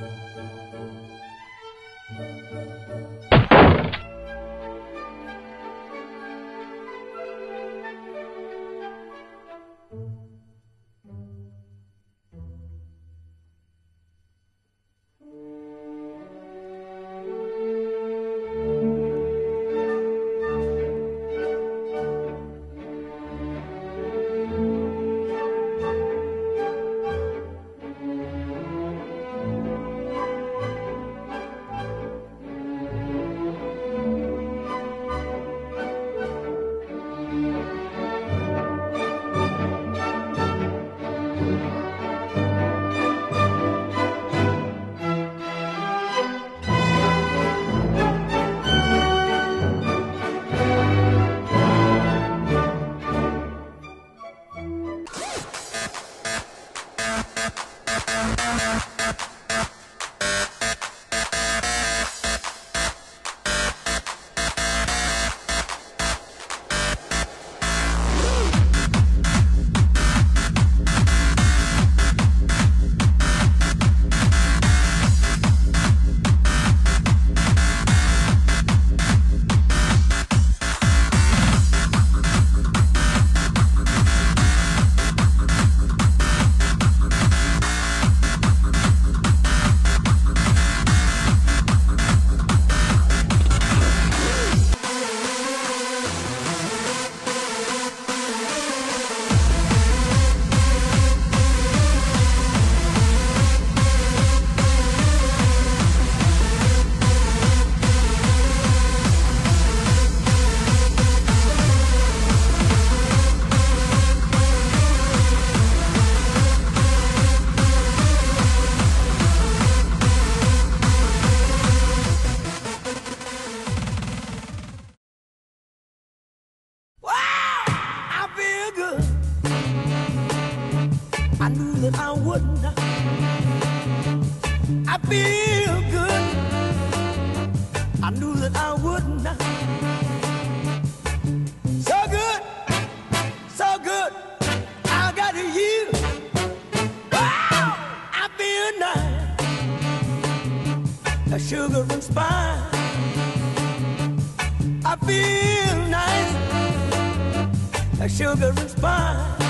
Thank you. I knew that I would. I feel good. I knew that I would. So good, so good. I got you. I feel nice. A sugar and spice. I feel nice. A sugar and spice.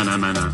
Mana mana.